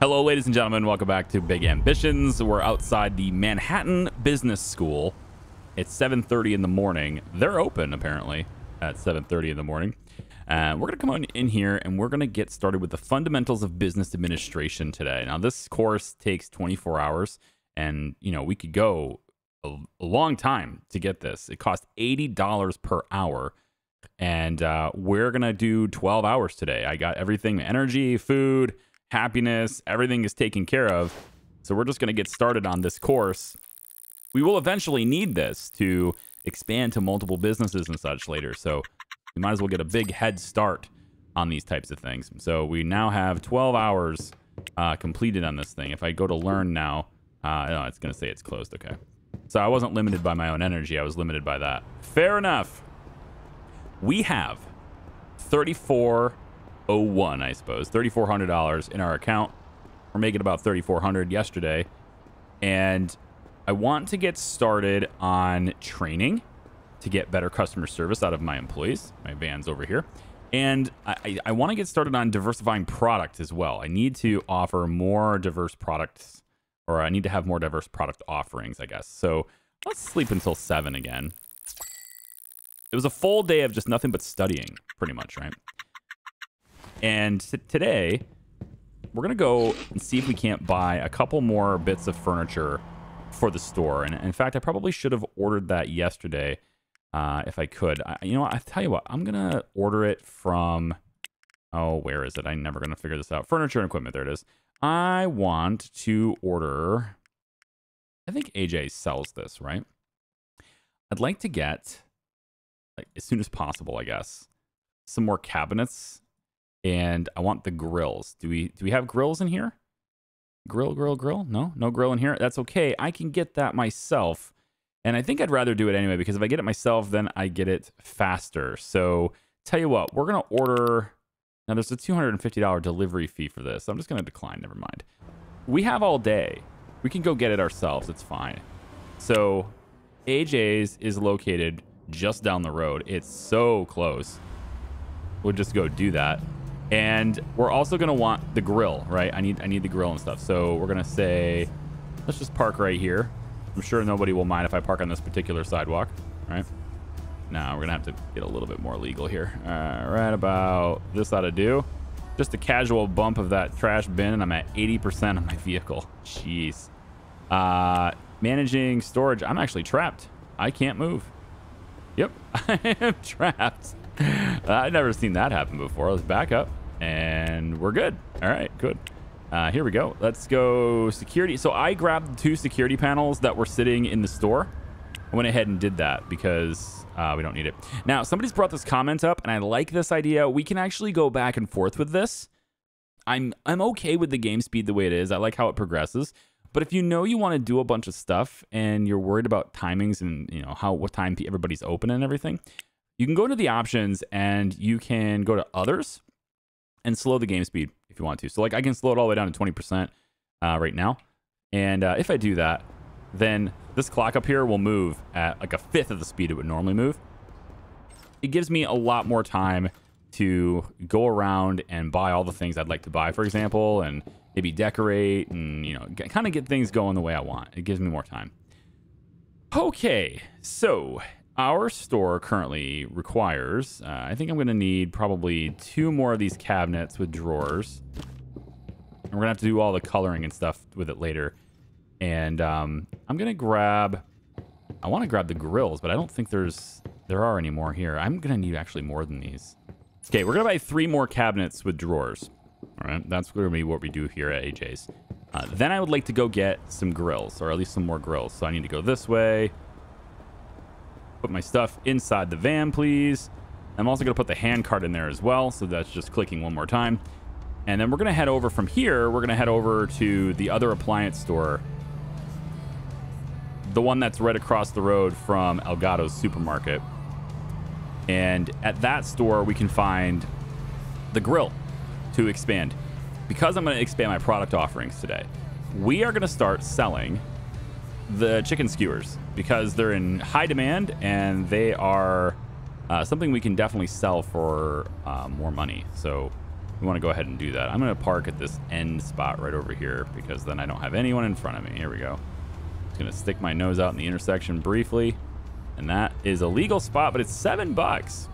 Hello, ladies and gentlemen. Welcome back to Big Ambitions. We're outside the Manhattan Business School. It's 7.30 in the morning. They're open, apparently, at 7.30 in the morning. Uh, we're going to come on in here and we're going to get started with the fundamentals of business administration today. Now, this course takes 24 hours, and, you know, we could go a, a long time to get this. It costs $80 per hour, and uh, we're going to do 12 hours today. I got everything energy, food, happiness, everything is taken care of. So we're just going to get started on this course. We will eventually need this to expand to multiple businesses and such later. So we might as well get a big head start on these types of things. So we now have 12 hours uh, completed on this thing. If I go to learn now, uh, no, it's going to say it's closed. Okay. So I wasn't limited by my own energy. I was limited by that. Fair enough. We have 3401, I suppose, $3,400 in our account. We're making about 3400 yesterday. And I want to get started on training to get better customer service out of my employees. My van's over here. And I, I, I want to get started on diversifying product as well. I need to offer more diverse products, or I need to have more diverse product offerings, I guess. So let's sleep until 7 again. It was a full day of just nothing but studying, pretty much, right? And today, we're going to go and see if we can't buy a couple more bits of furniture for the store. And in fact, I probably should have ordered that yesterday uh, if I could. I, you know what? I tell you what, I'm going to order it from. Oh, where is it? I'm never going to figure this out. Furniture and equipment. There it is. I want to order. I think AJ sells this, right? I'd like to get, like, as soon as possible, I guess, some more cabinets, and I want the grills. Do we do we have grills in here? Grill, grill, grill? No, no grill in here. That's okay. I can get that myself. And I think I'd rather do it anyway because if I get it myself, then I get it faster. So tell you what, we're going to order. Now there's a $250 delivery fee for this. I'm just going to decline. Never mind. We have all day. We can go get it ourselves. It's fine. So AJ's is located just down the road. It's so close. We'll just go do that. And we're also to want the grill, right? I need I need the grill and stuff. So we're to say, let's just park right here. I'm sure nobody will mind if I park on this particular sidewalk, right? Now we're to have to get a little bit more legal here. Uh, right about this ought to do. Just a casual bump of that trash bin, and I'm at 80% of my vehicle. Jeez. Uh, managing storage. I'm actually trapped. I can't move. Yep, I am trapped. I've never seen that happen before. Let's back up and we're good. All right, good. Uh, here we go. Let's go security. So I grabbed two security panels that were sitting in the store. I went ahead and did that because uh, we don't need it. Now, somebody's brought this comment up, and I like this idea. We can actually go back and forth with this. I'm I'm okay with the game speed the way it is. I like how it progresses. But if you know you want to do a bunch of stuff and you're worried about timings and you know how what time everybody's open and everything, you can go to the options and you can go to others and slow the game speed if you want to. So like I can slow it all the way down to 20% uh, right now. And uh, if I do that, then this clock up here will move at like a fifth of the speed it would normally move. It gives me a lot more time to go around and buy all the things I'd like to buy, for example, and maybe decorate and, you know, kind of get things going the way I want. It gives me more time. Okay, so our store currently requires, uh, I think I'm going to need probably two more of these cabinets with drawers. And we're going to have to do all the coloring and stuff with it later. And um, I'm going to grab, I want to grab the grills, but I don't think there's, there are any more here. I'm going to need actually more than these. Okay, we're going to buy three more cabinets with drawers. All right, that's going to be what we do here at AJ's. Uh, then I would like to go get some grills, or at least some more grills. So I need to go this way, Put my stuff inside the van, please. I'm also going to put the hand cart in there as well. So that's just clicking one more time. And then we're going to head over from here. We're going to head over to the other appliance store. The one that's right across the road from Elgato's supermarket. And at that store, we can find the grill to expand. Because I'm going to expand my product offerings today, we are going to start selling the chicken skewers because they're in high demand and they are uh, something we can definitely sell for uh, more money. So we want to go ahead and do that. I'm going to park at this end spot right over here because then I don't have anyone in front of me. Here we go. Just going to stick my nose out in the intersection briefly. And that is a legal spot, but it's seven bucks.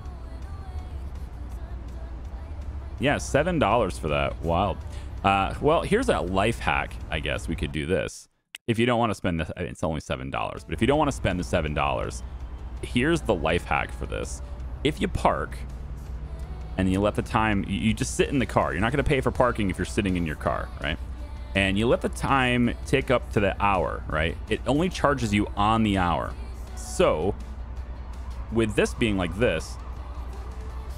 Yeah, seven dollars for that. Wild. Uh, well, here's a life hack. I guess we could do this. If you don't want to spend the, it's only seven dollars, but if you don't want to spend the seven dollars, here's the life hack for this. If you park and you let the time, you just sit in the car. You're not going to pay for parking if you're sitting in your car, right? And you let the time tick up to the hour, right? It only charges you on the hour. So, with this being like this,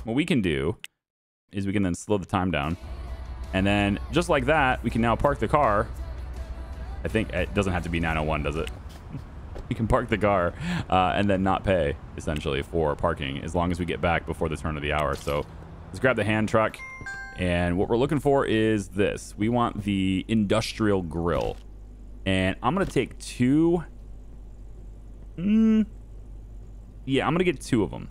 what we can do is we can then slow the time down. And then just like that, we can now park the car. I think it doesn't have to be 901, does it? you can park the car uh, and then not pay, essentially, for parking as long as we get back before the turn of the hour. So let's grab the hand truck. And what we're looking for is this. We want the industrial grill. And I'm going to take two. Mm, yeah, I'm going to get two of them.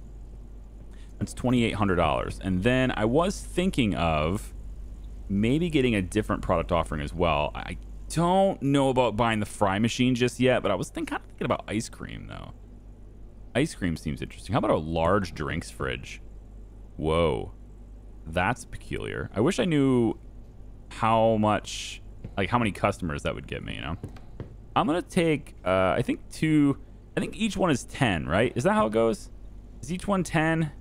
That's $2,800. And then I was thinking of maybe getting a different product offering as well. I don't know about buying the fry machine just yet, but I was think, kind of thinking about ice cream, though. Ice cream seems interesting. How about a large drinks fridge? Whoa. That's peculiar. I wish I knew how much, like how many customers that would get me, you know? I'm going to take, uh, I think two, I think each one is 10, right? Is that how it goes? Is each one 10?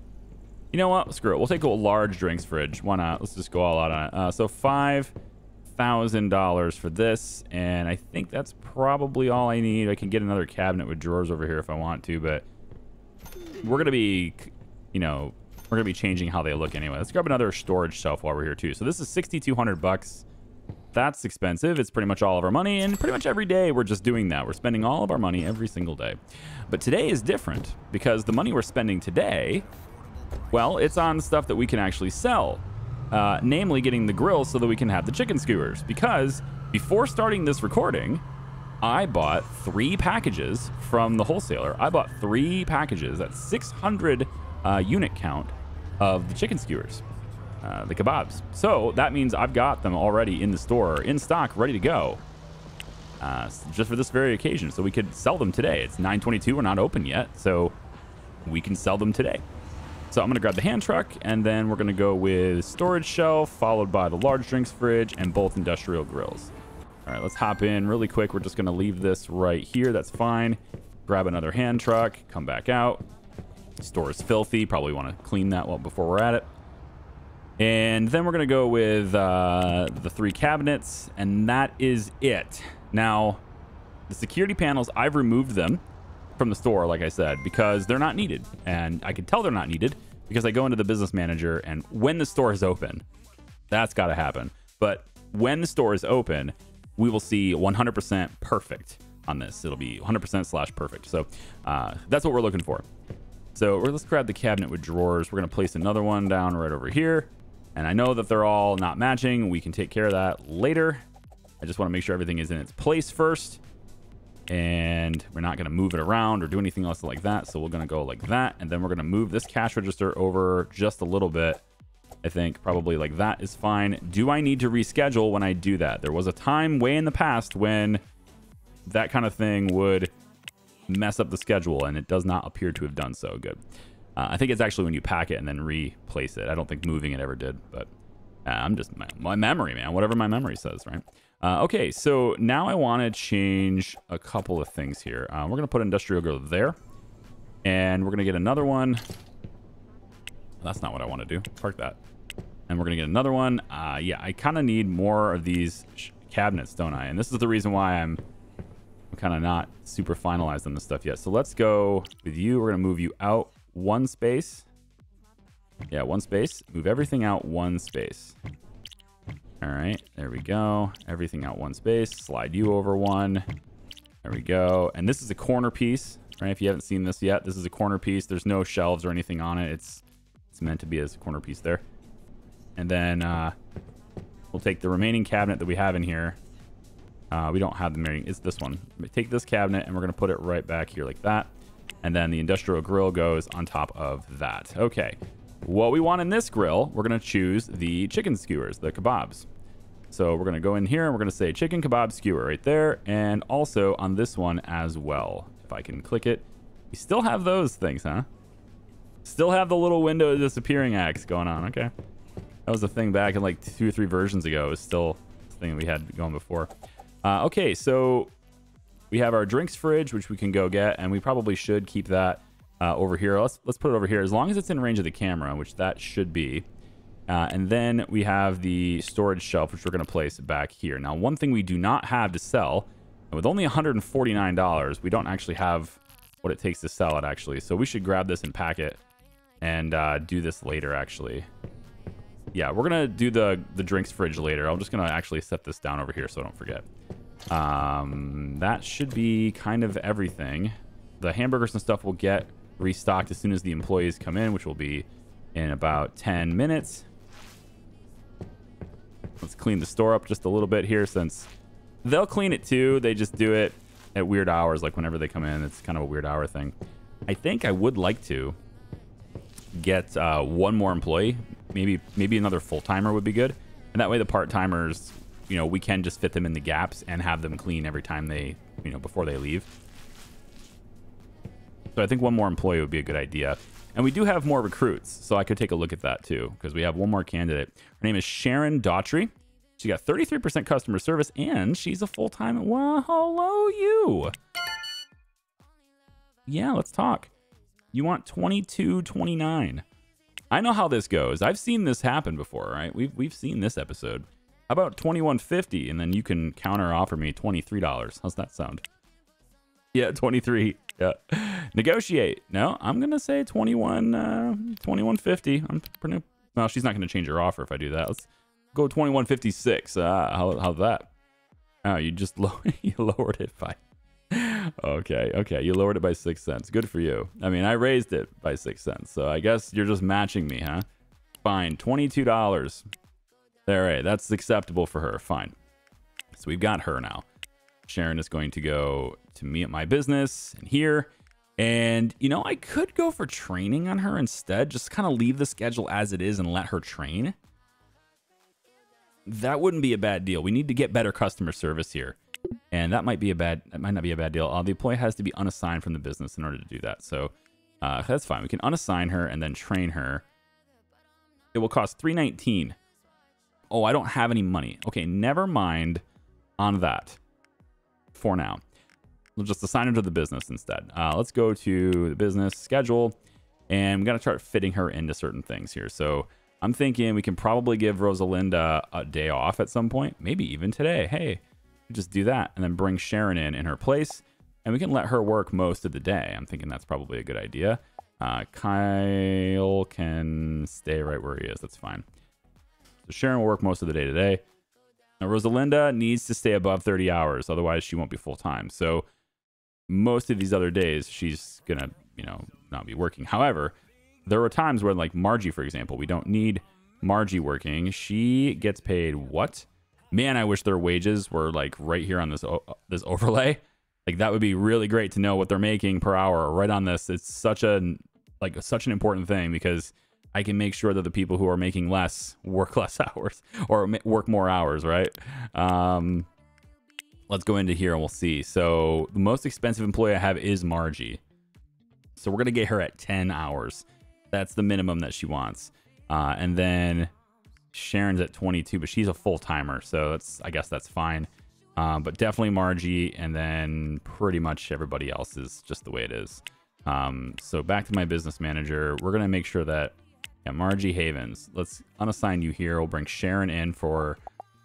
You know what? Screw it. We'll take a large drinks fridge. Why not? Let's just go all out on it. Uh, so $5,000 for this. And I think that's probably all I need. I can get another cabinet with drawers over here if I want to. But we're going to be, you know, we're going to be changing how they look anyway. Let's grab another storage shelf while we're here too. So this is 6,200 bucks. That's expensive. It's pretty much all of our money. And pretty much every day we're just doing that. We're spending all of our money every single day. But today is different because the money we're spending today well, it's on stuff that we can actually sell, uh, namely getting the grill so that we can have the chicken skewers. Because before starting this recording, I bought three packages from the wholesaler. I bought three packages at 600 uh, unit count of the chicken skewers, uh, the kebabs. So that means I've got them already in the store, in stock, ready to go. Uh, just for this very occasion, so we could sell them today. It's 9:22. We're not open yet, so we can sell them today. So I'm going to grab the hand truck, and then we're going to go with storage shelf, followed by the large drinks fridge, and both industrial grills. All right, let's hop in really quick. We're just going to leave this right here. That's fine. Grab another hand truck, come back out. Store is filthy. Probably want to clean that well before we're at it. And then we're going to go with uh, the three cabinets, and that is it. Now, the security panels, I've removed them from the store, like I said, because they're not needed. And I can tell they're not needed because I go into the business manager and when the store is open, that's got to happen. But when the store is open, we will see 100% perfect on this. It'll be 100% slash perfect. So uh, that's what we're looking for. So let's grab the cabinet with drawers. We're going to place another one down right over here. And I know that they're all not matching. We can take care of that later. I just want to make sure everything is in its place first and we're not going to move it around or do anything else like that. So we're going to go like that. And then we're going to move this cash register over just a little bit. I think probably like that is fine. Do I need to reschedule when I do that? There was a time way in the past when that kind of thing would mess up the schedule and it does not appear to have done so good. Uh, I think it's actually when you pack it and then replace it. I don't think moving it ever did, but uh, I'm just my, my memory, man. Whatever my memory says, right? Uh, okay, so now I want to change a couple of things here. Uh, we're going to put industrial grill there. And we're going to get another one. That's not what I want to do. Park that. And we're going to get another one. Uh, yeah, I kind of need more of these cabinets, don't I? And this is the reason why I'm, I'm kind of not super finalized on this stuff yet. So let's go with you. We're going to move you out one space. Yeah, one space. Move everything out one space. All right, there we go. Everything out one space. Slide you over one. There we go. And this is a corner piece, right? If you haven't seen this yet, this is a corner piece. There's no shelves or anything on it. It's it's meant to be as a corner piece there. And then uh, we'll take the remaining cabinet that we have in here. Uh, we don't have the remaining. It's this one. Take this cabinet and we're to put it right back here like that. And then the industrial grill goes on top of that. Okay. what we want in this grill, we're to choose the chicken skewers, the kebabs. So we're going to go in here and we're going to say chicken kebab skewer right there. And also on this one as well. If I can click it. We still have those things, huh? Still have the little window disappearing acts going on. Okay. That was a thing back in like two or three versions ago. It was still a thing we had going before. Uh, okay, so we have our drinks fridge, which we can go get, and we probably should keep that uh, over here. Let's let's put it over here as long as it's in range of the camera, which that should be. Uh, and then we have the storage shelf, which we're going to place back here. Now, one thing we do not have to sell, and with only $149, we don't actually have what it takes to sell it, actually. So we should grab this and pack it and uh, do this later, actually. Yeah, we're going to do the, the drinks fridge later. I'm just going to actually set this down over here so I don't forget. Um, that should be kind of everything. The hamburgers and stuff will get restocked as soon as the employees come in, which will be in about 10 minutes. Let's clean the store up just a little bit here since they'll clean it too. They just do it at weird hours, like whenever they come in. It's kind of a weird hour thing. I think I would like to get uh, one more employee. Maybe maybe another full timer would be good. And that way the part timers, you know, we can just fit them in the gaps and have them clean every time they, you know, before they leave. So I think one more employee would be a good idea. And we do have more recruits, so I could take a look at that too, because we have one more candidate. Her name is Sharon Daughtry. She got 33% customer service, and she's a full-time... Well, hello, you! Yeah, let's talk. You want 22.29. I know how this goes. I've seen this happen before, right? We've, we've seen this episode. How about 21.50, and then you can counter offer me $23. How's that sound? Yeah, 23. Yeah. Negotiate. No, I'm going to say 21, uh, 2150. I'm pretty, well, she's not going to change her offer if I do that. Let's go 2156. Uh, how, how's that? Oh, you just low, you lowered it by, okay, okay. You lowered it by six cents. Good for you. I mean, I raised it by six cents. So I guess you're just matching me, huh? Fine. $22. All right. That's acceptable for her. Fine. So we've got her now. Sharon is going to go to me at my business and here. And, you know, I could go for training on her instead, just kind of leave the schedule as it is and let her train. That wouldn't be a bad deal. We need to get better customer service here. And that might be a bad, that might not be a bad deal. Uh, the employee has to be unassigned from the business in order to do that. So uh, that's fine. We can unassign her and then train her. It will cost 319. Oh, I don't have any money. Okay, never mind on that for now. We'll just assign her to the business instead. Uh, let's go to the business schedule, and we got to start fitting her into certain things here. So I'm thinking we can probably give Rosalinda a day off at some point, maybe even today. Hey, just do that, and then bring Sharon in in her place, and we can let her work most of the day. I'm thinking that's probably a good idea. Uh, Kyle can stay right where he is. That's fine. So Sharon will work most of the day today. Now, Rosalinda needs to stay above 30 hours, otherwise she won't be full time. So most of these other days she's gonna you know not be working. However there are times where like margie for example we don't need margie working. She gets paid what? Man i wish their wages were like right here on this this overlay. Like that would be really great to know what they're making per hour right on this. It's such a like such an important thing because i can make sure that the people who are making less work less hours or work more hours right um let's go into here and we'll see. So the most expensive employee I have is Margie. So we're going to get her at 10 hours. That's the minimum that she wants. Uh, and then Sharon's at 22, but she's a full timer. So that's, I guess that's fine. Um, but definitely Margie. And then pretty much everybody else is just the way it is. Um, so back to my business manager. We're going to make sure that yeah, Margie Havens, let's unassign you here. We'll bring Sharon in for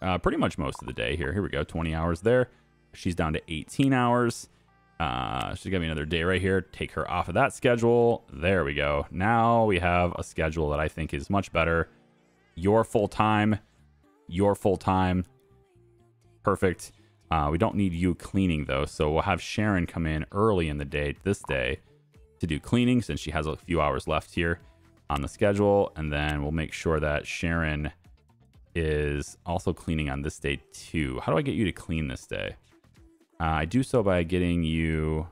uh, pretty much most of the day here. Here we go, 20 hours there. She's down to 18 hours. Uh, she's gonna be another day right here. Take her off of that schedule. There we go. Now we have a schedule that I think is much better. Your full time, your full time. Perfect. Uh, we don't need you cleaning though, so we'll have Sharon come in early in the day this day to do cleaning since she has a few hours left here on the schedule, and then we'll make sure that Sharon is also cleaning on this day too. How do I get you to clean this day? Uh, I do so by getting you...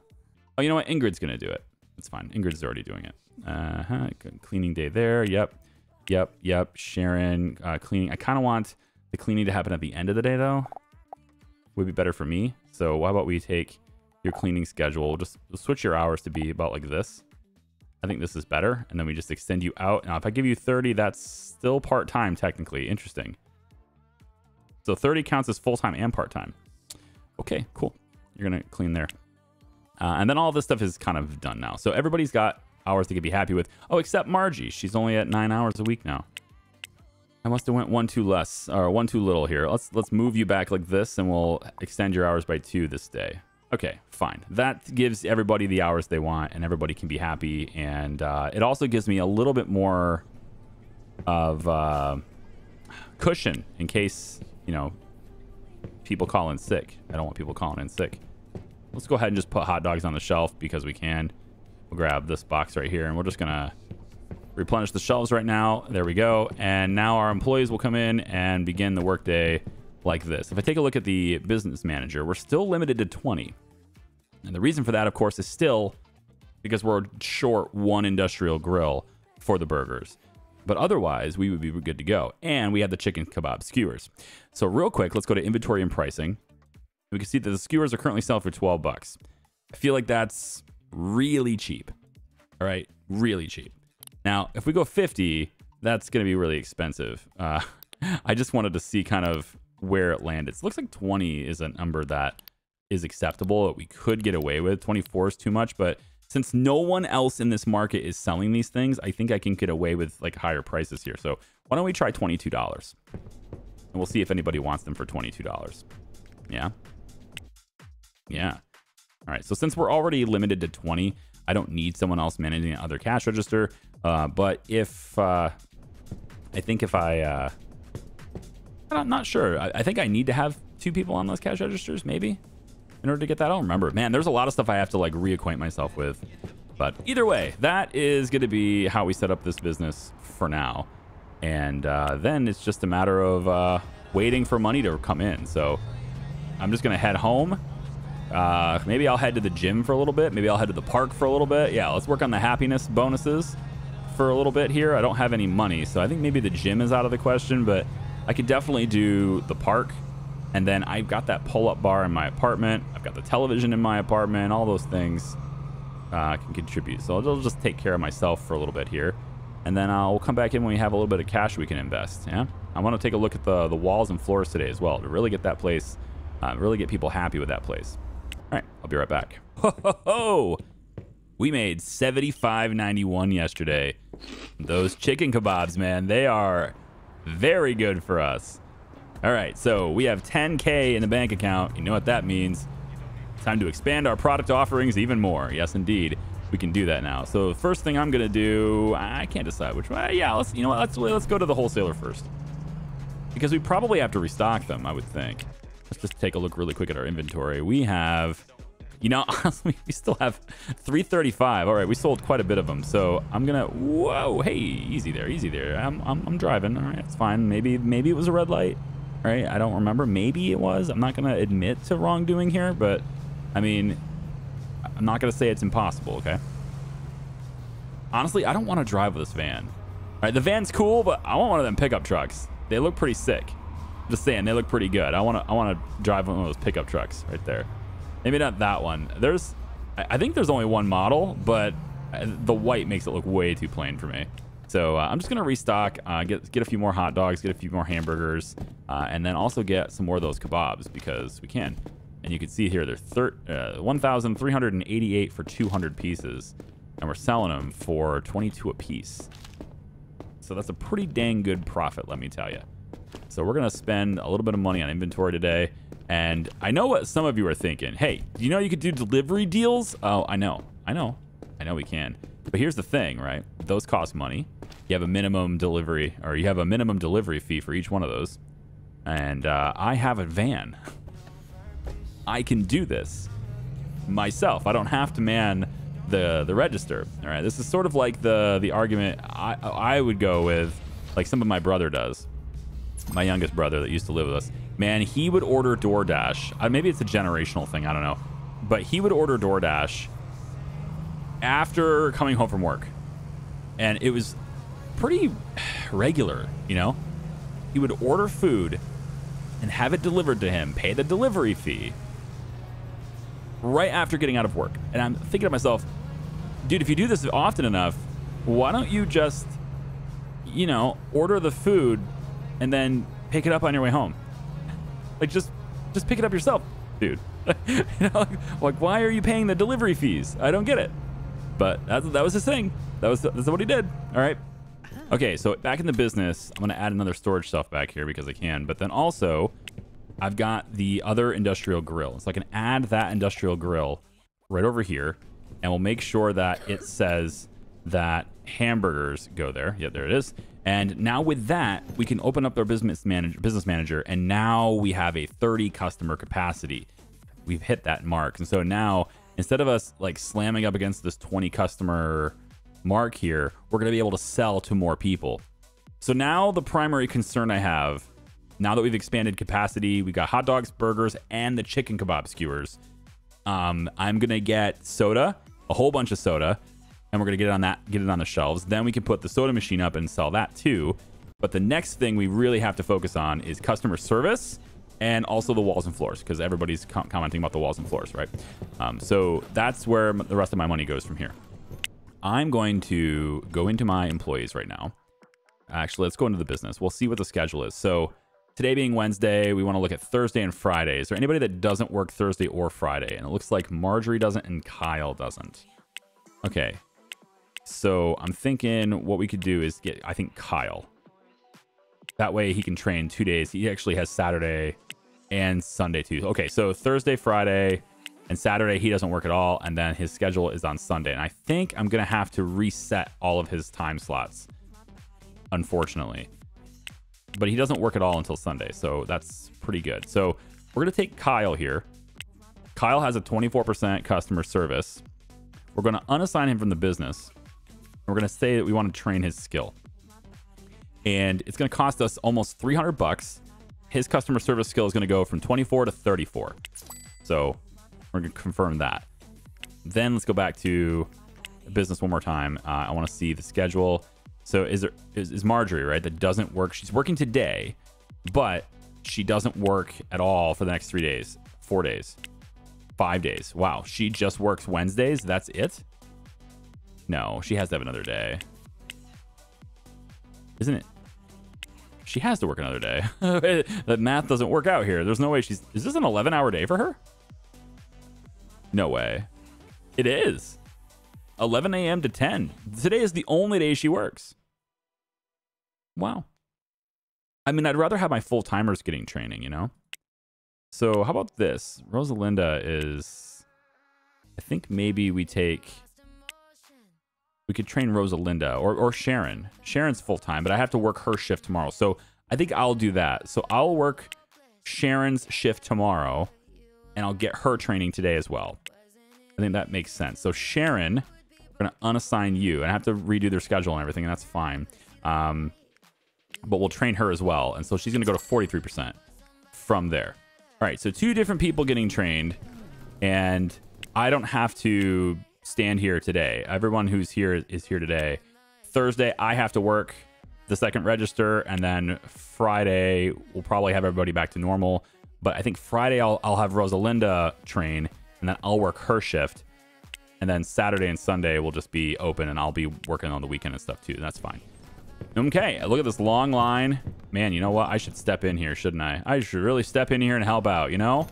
Oh, you know what? Ingrid's going to do it. It's fine. Ingrid's already doing it. Uh huh. Cleaning day there. Yep. Yep. Yep. Sharon, uh, cleaning. I kind of want the cleaning to happen at the end of the day, though. Would be better for me. So, why about we take your cleaning schedule? We'll Just switch your hours to be about like this. I think this is better. And then we just extend you out. Now, if I give you 30, that's still part time, technically. Interesting. So 30 counts as full time and part time. Okay, cool. You're going to clean there. Uh, and then all this stuff is kind of done now. So everybody's got hours they could be happy with. Oh, except Margie. She's only at nine hours a week now. I must have went one too less or one too little here. Let's let's move you back like this, and we'll extend your hours by two this day. Okay, fine. That gives everybody the hours they want, and everybody can be happy. And uh, it also gives me a little bit more of uh, cushion in case you know people call in sick. I don't want people calling in sick. Let's go ahead and just put hot dogs on the shelf because we can. We'll grab this box right here, and we're just gonna replenish the shelves right now. There we go. And now our employees will come in and begin the workday like this. If I take a look at the business manager, we're still limited to 20. And the reason for that, of course, is still because we're short one industrial grill for the burgers. But otherwise, we would be good to go. And we have the chicken kebab skewers. So real quick, let's go to inventory and pricing. We can see that the skewers are currently selling for 12 bucks. I feel like that's really cheap. All right, really cheap. Now, if we go 50, that's going to be really expensive. Uh, I just wanted to see kind of where it landed. It looks like 20 is a number that is acceptable that we could get away with. 24 is too much, but since no one else in this market is selling these things, I think I can get away with like higher prices here. So why don't we try $22? And we'll see if anybody wants them for $22. Yeah. Yeah. All right. So since we're already limited to 20, I don't need someone else managing the other cash register. Uh, but if uh, I think if I, uh, I'm not sure. I, I think I need to have two people on those cash registers, maybe, in order to get that. I don't remember. Man, there's a lot of stuff I have to like reacquaint myself with. But either way, that is going to be how we set up this business for now. And uh, then it's just a matter of uh, waiting for money to come in. So I'm just going to head home. Uh, maybe I'll head to the gym for a little bit. Maybe I'll head to the park for a little bit. Yeah, let's work on the happiness bonuses for a little bit here. I don't have any money, so I think maybe the gym is out of the question, but I could definitely do the park. And then I've got that pull-up bar in my apartment. I've got the television in my apartment. All those things uh, can contribute. So I'll just take care of myself for a little bit here. And then I'll come back in when we have a little bit of cash we can invest. Yeah, I want to take a look at the, the walls and floors today as well to really get that place, uh, really get people happy with that place. All right, I'll be right back. Ho, ho, ho. We made 75.91 yesterday. Those chicken kebabs, man, they are very good for us. All right, so we have 10K in the bank account. You know what that means. Time to expand our product offerings even more. Yes, indeed. We can do that now. So the first thing I'm gonna do, I can't decide which one. Yeah, let's you know what, let's let's go to the wholesaler first. Because we probably have to restock them, I would think. Let's just take a look really quick at our inventory. We have you know, honestly, we still have 335. All right, we sold quite a bit of them. So I'm gonna. Whoa, hey, easy there, easy there. I'm, I'm, I'm driving. All right, it's fine. Maybe maybe it was a red light. Right, I don't remember. Maybe it was. I'm not gonna admit to wrongdoing here, but I mean, I'm not gonna say it's impossible. Okay. Honestly, I don't want to drive this van. All right, the van's cool, but I want one of them pickup trucks. They look pretty sick. Just saying, they look pretty good. I want to I want to drive one of those pickup trucks right there. Maybe not that one. There's, I think there's only one model, but uh, the white makes it look way too plain for me. So uh, I'm just gonna restock, uh, get get a few more hot dogs, get a few more hamburgers, uh, and then also get some more of those kebabs because we can. And you can see here they're uh, 1,388 for 200 pieces, and we're selling them for 22 a piece. So that's a pretty dang good profit, let me tell you. So we're gonna spend a little bit of money on inventory today. And I know what some of you are thinking. Hey, you know you could do delivery deals? Oh, I know. I know. I know we can. But here's the thing, right? Those cost money. You have a minimum delivery, or you have a minimum delivery fee for each one of those. And uh, I have a van. I can do this myself. I don't have to man the the register. All right. This is sort of like the the argument I I would go with, like some of my brother does. My youngest brother that used to live with us man, he would order DoorDash. Uh, maybe it's a generational thing. I don't know. But he would order DoorDash after coming home from work. And it was pretty regular, you know? He would order food and have it delivered to him, pay the delivery fee right after getting out of work. And I'm thinking to myself, dude, if you do this often enough, why don't you just, you know, order the food and then pick it up on your way home? Like just just pick it up yourself, dude. you know, like, why are you paying the delivery fees? I don't get it. But that, that was his thing. That was that's what he did. All right. Okay, so back in the business, I'm to add another storage stuff back here because I can. But then also, I've got the other industrial grill. So I can add that industrial grill right over here. And we'll make sure that it says that hamburgers go there. Yeah, there it is. And now with that, we can open up our business manager, business manager, and now we have a 30 customer capacity. We've hit that mark. And so now, instead of us like slamming up against this 20 customer mark here, we're going to be able to sell to more people. So now the primary concern I have, now that we've expanded capacity, we got hot dogs, burgers, and the chicken kebab skewers. Um, I'm going to get soda, a whole bunch of soda, and we're going to get it on that, get it on the shelves. Then we can put the soda machine up and sell that too. But the next thing we really have to focus on is customer service and also the walls and floors because everybody's com commenting about the walls and floors, right? Um, so that's where the rest of my money goes from here. I'm going to go into my employees right now. Actually, let's go into the business. We'll see what the schedule is. So today being Wednesday, we want to look at Thursday and Friday. Is there anybody that doesn't work Thursday or Friday? And it looks like Marjorie doesn't and Kyle doesn't. Okay. So I'm thinking what we could do is get, I think, Kyle. That way he can train two days. He actually has Saturday and Sunday too. Okay, so Thursday, Friday, and Saturday he doesn't work at all, and then his schedule is on Sunday. And I think I'm gonna have to reset all of his time slots, unfortunately. But he doesn't work at all until Sunday, so that's pretty good. So we're gonna take Kyle here. Kyle has a 24% customer service. We're gonna unassign him from the business. We're gonna say that we want to train his skill. And it's gonna cost us almost 300 bucks. His customer service skill is gonna go from 24 to 34. So we're going to confirm that. Then let's go back to business one more time. Uh, I want to see the schedule. So is there is, is Marjorie right that doesn't work? She's working today, but she doesn't work at all for the next three days, four days, five days. Wow, she just works Wednesdays. That's it. No, she has to have another day, isn't it? She has to work another day. the math doesn't work out here. There's no way she's. Is this an 11 hour day for her? No way. It is. 11 a.m. to 10. Today is the only day she works. Wow. I mean, I'd rather have my full timers getting training, you know? So, how about this? Rosalinda is. I think maybe we take. We could train Rosalinda or, or Sharon. Sharon's full time, but I have to work her shift tomorrow. So, I think I'll do that. So, I'll work Sharon's shift tomorrow and I'll get her training today as well. I think that makes sense. So Sharon, we're going to unassign you, and I have to redo their schedule and everything, and that's fine. Um, but we'll train her as well, and so she's going to go to 43% from there. All right, so two different people getting trained, and I don't have to stand here today. Everyone who's here is here today. Thursday, I have to work the second register, and then Friday, we'll probably have everybody back to normal. But I think Friday I'll, I'll have Rosalinda train and then I'll work her shift. And then Saturday and Sunday will just be open and I'll be working on the weekend and stuff too. That's fine. Okay, look at this long line. Man, you know what? I should step in here, shouldn't I? I should really step in here and help out, you know?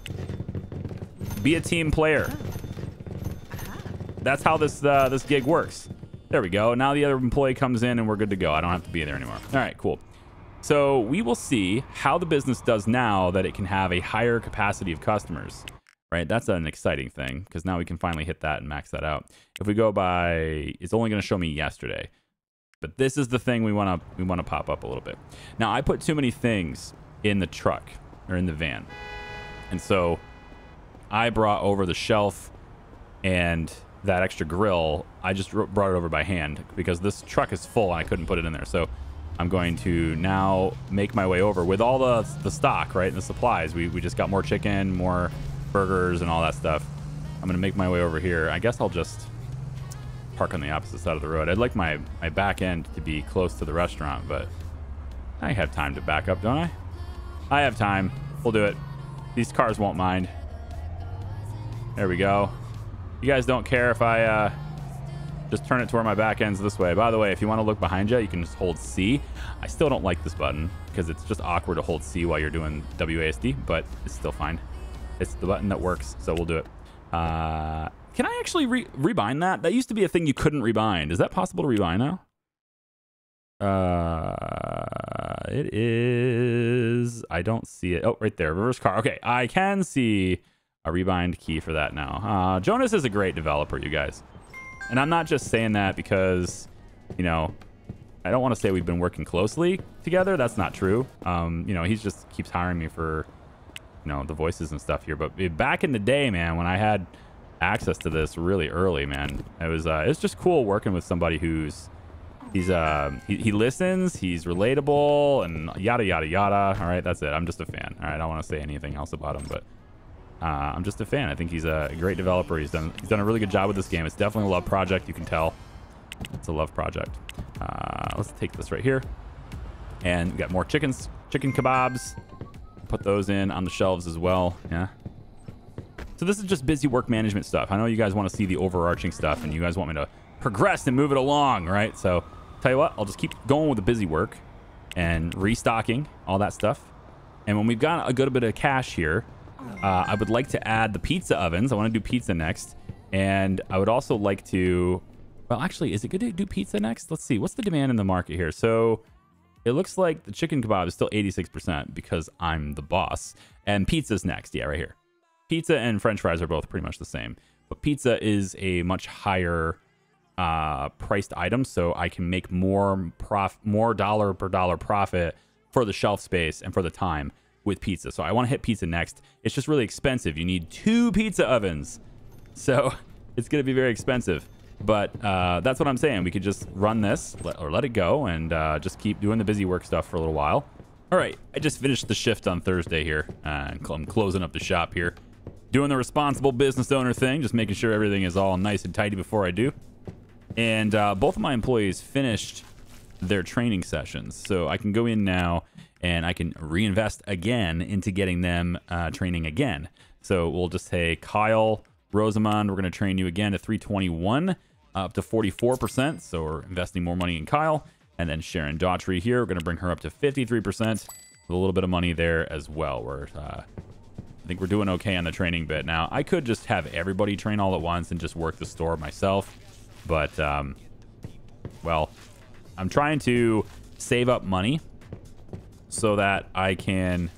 Be a team player. That's how this uh, this gig works. There we go. Now the other employee comes in and we're good to go. I don't have to be there anymore. All right, cool. So we will see how the business does now that it can have a higher capacity of customers, right? That's an exciting thing because now we can finally hit that and max that out. If we go by, it's only going to show me yesterday, but this is the thing we want to we want to pop up a little bit. Now I put too many things in the truck or in the van, and so I brought over the shelf and that extra grill. I just brought it over by hand because this truck is full and I couldn't put it in there. So I'm going to now make my way over with all the, the stock, right, and the supplies. We, we just got more chicken, more burgers, and all that stuff. I'm going to make my way over here. I guess I'll just... park on the opposite side of the road. I'd like my, my back end to be close to the restaurant, but I have time to back up, don't I? I have time. We'll do it. These cars won't mind. There we go. You guys don't care if I uh, just turn it to where my back end's this way. By the way, if you want to look behind you, you can just hold C. I still don't like this button because it's just awkward to hold C while you're doing WASD, but it's still fine. It's the button that works, so we'll do it. Uh, can I actually re rebind that? That used to be a thing you couldn't rebind. Is that possible to rebind now? Uh, it is. I don't see it. Oh, right there. Reverse car. Okay, I can see a rebind key for that now. Uh, Jonas is a great developer, you guys. And I'm not just saying that because, you know, I don't want to say we've been working closely together. That's not true. Um, you know, he just keeps hiring me for, you know, the voices and stuff here. But back in the day, man, when I had access to this really early, man, it was uh, it's just cool working with somebody who's he's uh he, he listens, he's relatable, and yada yada yada. All right, that's it. I'm just a fan. All right, I don't want to say anything else about him, but uh, I'm just a fan. I think he's a great developer. He's done he's done a really good job with this game. It's definitely a love project. You can tell it's a love project. Uh, let's take this right here, and we got more chickens, chicken kebabs. Put those in on the shelves as well. Yeah. So this is just busy work management stuff. I know you guys want to see the overarching stuff, and you guys want me to progress and move it along, right? So tell you what, I'll just keep going with the busy work and restocking all that stuff. And when we've got a good bit of cash here, uh, I would like to add the pizza ovens. I want to do pizza next. And I would also like to... Well, actually, is it good to do pizza next? Let's see. What's the demand in the market here? So it looks like the chicken kebab is still 86% because I'm the boss. And pizza's next. Yeah, right here. Pizza and french fries are both pretty much the same. But pizza is a much higher uh, priced item, so I can make more prof more dollar per dollar profit for the shelf space and for the time with pizza. So I want to hit pizza next. It's just really expensive. You need two pizza ovens. So it's going to be very expensive. But uh, that's what I'm saying. We could just run this let, or let it go and uh, just keep doing the busy work stuff for a little while. All right. I just finished the shift on Thursday here. Uh, I'm closing up the shop here. Doing the responsible business owner thing, just making sure everything is all nice and tidy before I do. And uh, both of my employees finished their training sessions. So I can go in now and I can reinvest again into getting them uh, training again. So we'll just say Kyle Rosamond, we're going to train you again to 321 up to 44%. So we're investing more money in Kyle. And then Sharon Daughtry here, we're going to bring her up to 53% with a little bit of money there as well. We're, uh, I think we're doing okay on the training bit. Now, I could just have everybody train all at once and just work the store myself. But, um, well, I'm trying to save up money so that I can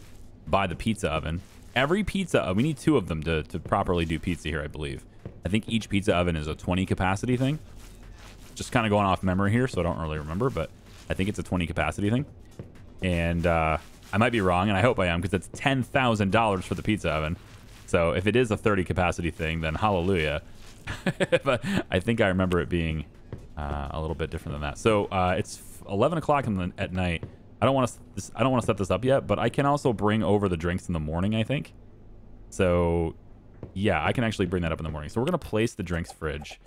buy the pizza oven. Every pizza, uh, we need two of them to, to properly do pizza here, I believe. I think each pizza oven is a 20 capacity thing. Just kind of going off memory here, so I don't really remember, but I think it's a 20 capacity thing. And uh, I might be wrong, and I hope I am, because it's $10,000 for the pizza oven. So if it is a 30 capacity thing, then hallelujah. but I think I remember it being uh, a little bit different than that. So uh, it's 11 o'clock at night. I don't want to. I don't want to set this up yet, but I can also bring over the drinks in the morning. I think. So, yeah, I can actually bring that up in the morning. So we're gonna place the drinks fridge,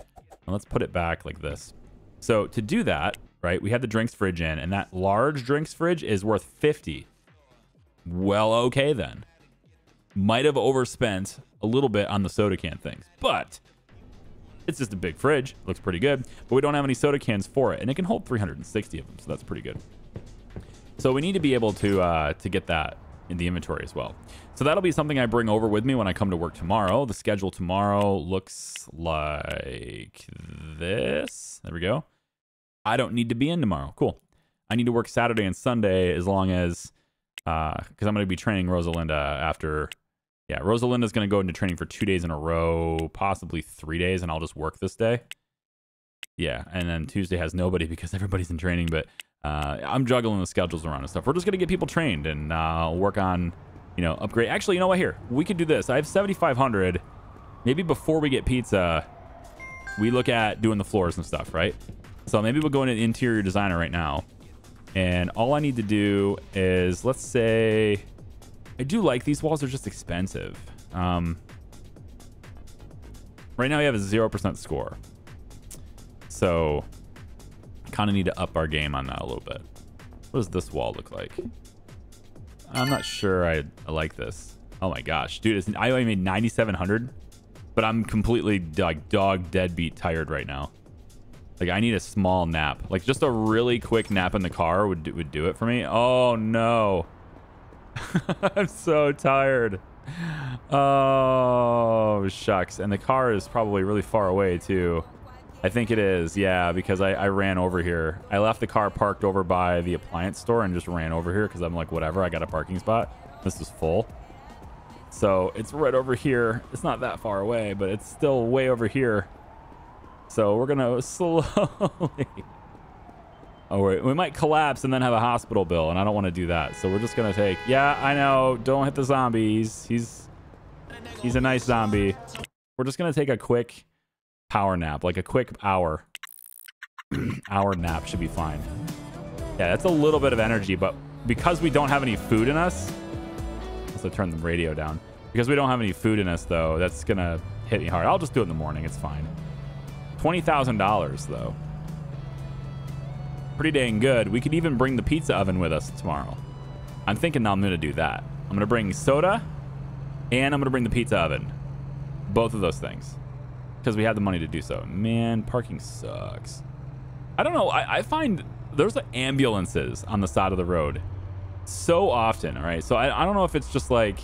and let's put it back like this. So to do that, right, we have the drinks fridge in, and that large drinks fridge is worth 50. Well, okay then. Might have overspent a little bit on the soda can things, but it's just a big fridge. Looks pretty good, but we don't have any soda cans for it, and it can hold 360 of them, so that's pretty good. So we need to be able to uh, to get that in the inventory as well. So that'll be something I bring over with me when I come to work tomorrow. The schedule tomorrow looks like this. There we go. I don't need to be in tomorrow. Cool. I need to work Saturday and Sunday as long as, because uh, I'm going to be training Rosalinda after. Yeah, Rosalinda's going to go into training for two days in a row, possibly three days, and I'll just work this day. Yeah, and then Tuesday has nobody because everybody's in training, but uh, I'm juggling the schedules around and stuff. We're just going to get people trained and uh, work on, you know, upgrade. Actually, you know what? Here, we could do this. I have 7,500. Maybe before we get pizza, we look at doing the floors and stuff, right? So maybe we'll go into interior designer right now. And all I need to do is, let's say, I do like these walls. They're just expensive. Um, right now we have a 0% score. So kind of need to up our game on that a little bit. What does this wall look like? I'm not sure I, I like this. Oh my gosh, dude, I only made 9,700, but I'm completely like dog deadbeat tired right now. Like I need a small nap, like just a really quick nap in the car would do, would do it for me. Oh no, I'm so tired. Oh shucks, and the car is probably really far away too. I think it is, yeah, because I, I ran over here. I left the car parked over by the appliance store and just ran over here because I'm like, whatever, I got a parking spot. This is full. So it's right over here. It's not that far away, but it's still way over here. So we're going to slowly... oh, wait. We might collapse and then have a hospital bill, and I don't want to do that. So we're just going to take... Yeah, I know. Don't hit the zombies. He's... He's a nice zombie. We're just going to take a quick power nap, like a quick hour. hour nap should be fine. Yeah, that's a little bit of energy, but because we don't have any food in us, let's turn the radio down. Because we don't have any food in us, though, that's gonna hit me hard. I'll just do it in the morning. It's fine. $20,000, though. Pretty dang good. We could even bring the pizza oven with us tomorrow. I'm thinking I'm going to do that. I'm going to bring soda, and I'm going to bring the pizza oven. Both of those things because we have the money to do so. Man, parking sucks. I don't know. I, I find there's like ambulances on the side of the road so often. All right. So I, I don't know if it's just like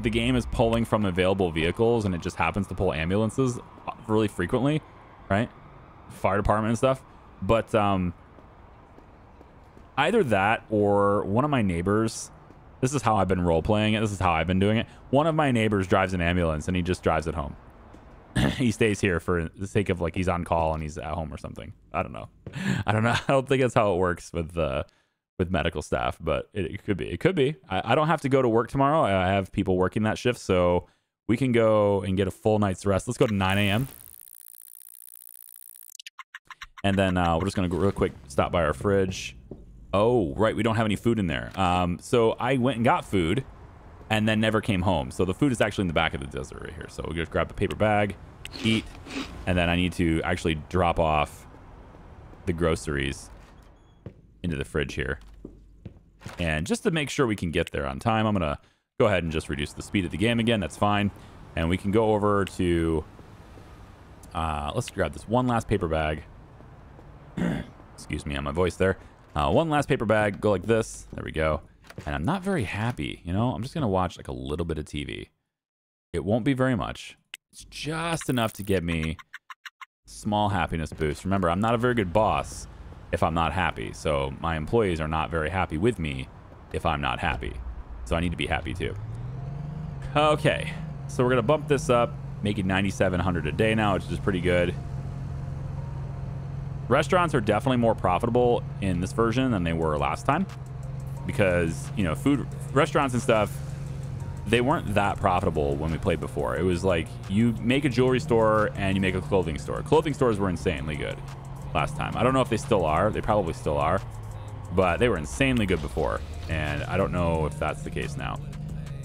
the game is pulling from available vehicles and it just happens to pull ambulances really frequently, right? Fire department and stuff. But um, either that or one of my neighbors. This is how I've been role playing it. This is how I've been doing it. One of my neighbors drives an ambulance and he just drives it home. he stays here for the sake of like he's on call and he's at home or something. I don't know. I don't know. I don't think that's how it works with uh, with medical staff, but it, it could be. It could be. I, I, don't have to go to work tomorrow. I have people working that shift, so we can go and get a full night's rest. Let's go to 9 a.m. And then uh, we're just gonna go real quick stop by our fridge. Oh, right, we don't have any food in there. Um, so I went and got food and then never came home. So the food is actually in the back of the desert right here. So we just grab the paper bag, eat, and then I need to actually drop off the groceries into the fridge here. And just to make sure we can get there on time, I'm going to go ahead and just reduce the speed of the game again. That's fine. And we can go over to... Uh, let's grab this one last paper bag. Excuse me on my voice there. Uh, one last paper bag. Go like this. There we go and I'm not very happy. You know, I'm just going to watch like a little bit of TV. It won't be very much. It's just enough to get me small happiness boost. Remember, I'm not a very good boss if I'm not happy. So my employees are not very happy with me if I'm not happy. So I need to be happy too. Okay, so we're to bump this up, make it 9,700 a day now, which is pretty good. Restaurants are definitely more profitable in this version than they were last time because you know food restaurants and stuff they weren't that profitable when we played before. It was like you make a jewelry store and you make a clothing store. Clothing stores were insanely good last time. I don't know if they still are. They probably still are but they were insanely good before and i don't know if that's the case now.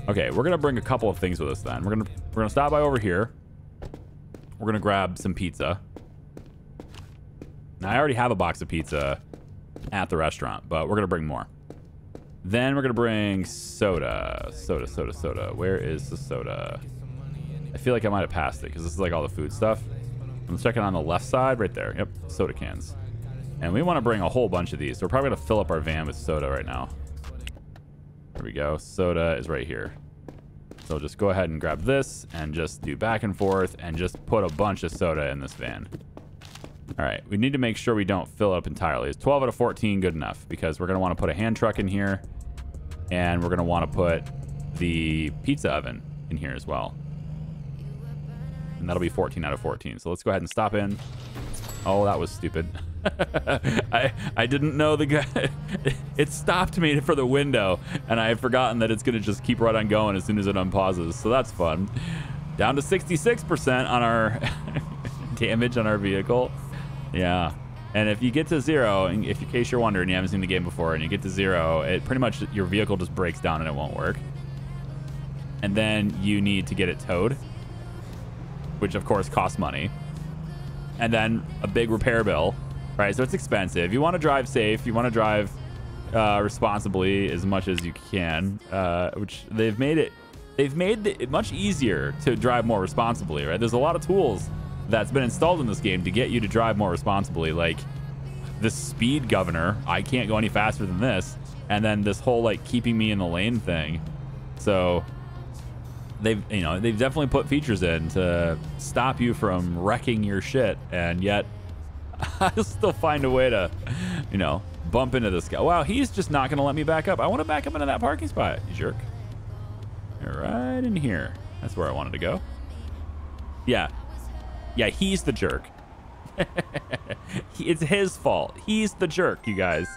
Okay we're gonna bring a couple of things with us then. We're gonna we're gonna stop by over here. We're gonna grab some pizza. Now i already have a box of pizza at the restaurant but we're gonna bring more then we're going to bring soda. Soda, soda, soda. Where is the soda? I feel like I might have passed it because this is like all the food stuff. I'm checking on the left side right there. Yep, soda cans. And we want to bring a whole bunch of these. So we're probably going to fill up our van with soda right now. There we go. Soda is right here. So just go ahead and grab this and just do back and forth and just put a bunch of soda in this van. All right, we need to make sure we don't fill it up entirely. Is 12 out of 14 good enough? Because we're going to want to put a hand truck in here and we're going to want to put the pizza oven in here as well. And that'll be 14 out of 14. So let's go ahead and stop in. Oh, that was stupid. I I didn't know the guy. it stopped me for the window, and I had forgotten that it's going to just keep right on going as soon as it unpauses. So that's fun. Down to 66% on our damage on our vehicle. Yeah. And if you get to zero, if in case you're wondering, you haven't seen the game before, and you get to zero, it pretty much your vehicle just breaks down and it won't work. And then you need to get it towed, which of course costs money. and then a big repair bill, right? So it's expensive. You want to drive safe. You want to drive uh, responsibly as much as you can, uh, which they've made it. They've made it much easier to drive more responsibly, right? There's a lot of tools that's been installed in this game to get you to drive more responsibly, like the speed governor. I can't go any faster than this, and then this whole like keeping me in the lane thing. So they've you know they've definitely put features in to stop you from wrecking your shit, and yet I still find a way to, you know, bump into this guy. Wow, he's just not going to let me back up. I want to back up into that parking spot, jerk. You're right in here. That's where I wanted to go. Yeah. Yeah, he's the jerk. it's his fault. He's the jerk, you guys.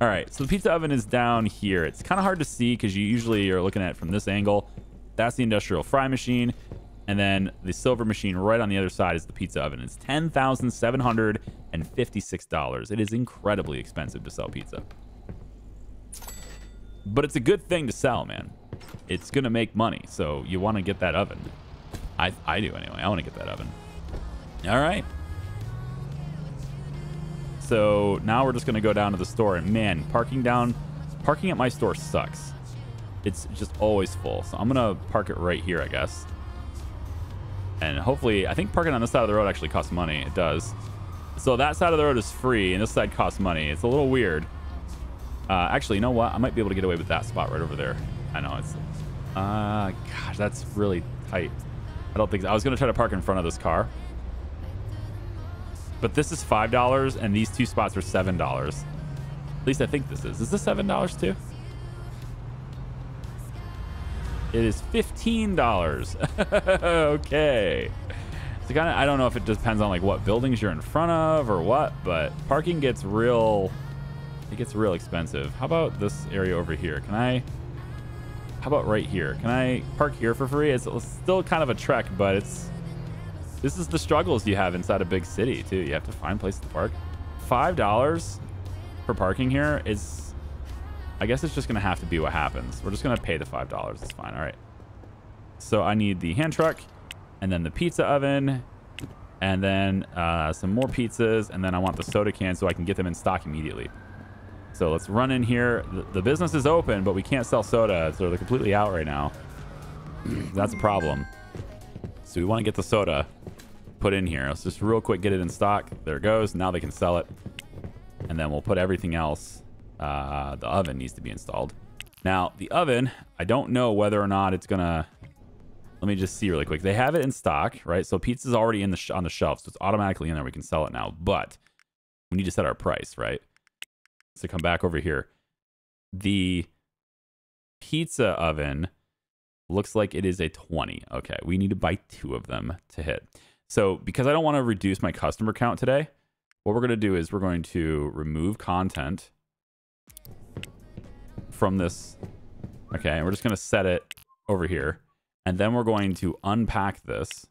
All right, so the pizza oven is down here. It's kind of hard to see because you usually are looking at it from this angle. That's the industrial fry machine. And then the silver machine right on the other side is the pizza oven. It's $10,756. It is incredibly expensive to sell pizza. But it's a good thing to sell, man. It's going to make money, so you want to get that oven. I, I do anyway. I want to get that oven. All right. So now we're just going to go down to the store. And man, parking down, parking at my store sucks. It's just always full. So I'm going to park it right here, I guess. And hopefully, I think parking on this side of the road actually costs money. It does. So that side of the road is free, and this side costs money. It's a little weird. Uh, actually, you know what? I might be able to get away with that spot right over there. I know it's... Uh, gosh, that's really tight. I don't think... I was going to try to park in front of this car. But this is $5, and these two spots are $7. At least I think this is. Is this $7 too? It is $15. okay. So kind of, I don't know if it depends on like what buildings you're in front of or what, but parking gets real, it gets real expensive. How about this area over here? Can I, how about right here? Can I park here for free? It's still kind of a trek, but it's, this is the struggles you have inside a big city too. You have to find places to park. $5 for parking here is I guess it's just going to have to be what happens. We're just going to pay the $5. It's fine. All right. So I need the hand truck and then the pizza oven and then uh, some more pizzas. And then I want the soda cans so I can get them in stock immediately. So let's run in here. The, the business is open, but we can't sell soda. So they're completely out right now. That's a problem. So we want to get the soda put in here. Let's just real quick get it in stock. There it goes. Now they can sell it. And then we'll put everything else uh, the oven needs to be installed. Now, the oven, I don't know whether or not it's going to... Let me just see really quick. They have it in stock, right? So pizza's already in the on the shelf, so it's automatically in there. We can sell it now. But we need to set our price, right? So come back over here. The pizza oven looks like it is a 20. Okay, we need to buy two of them to hit. So because I don't want to reduce my customer count today, what we're going to do is we're going to remove content from this. Okay, and we're just going to set it over here. And then we're going to unpack this.